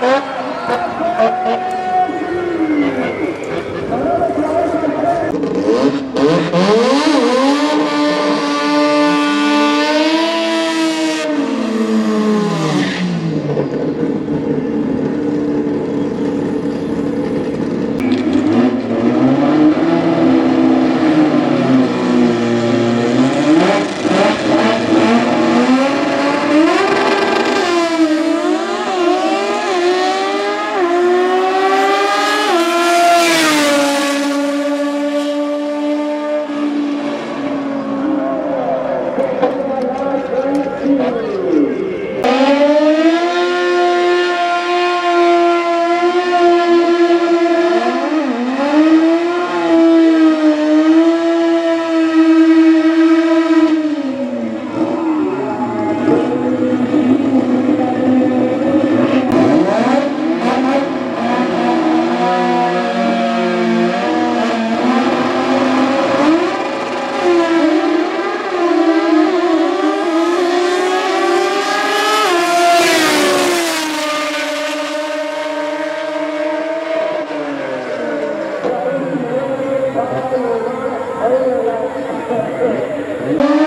Oh. Amen.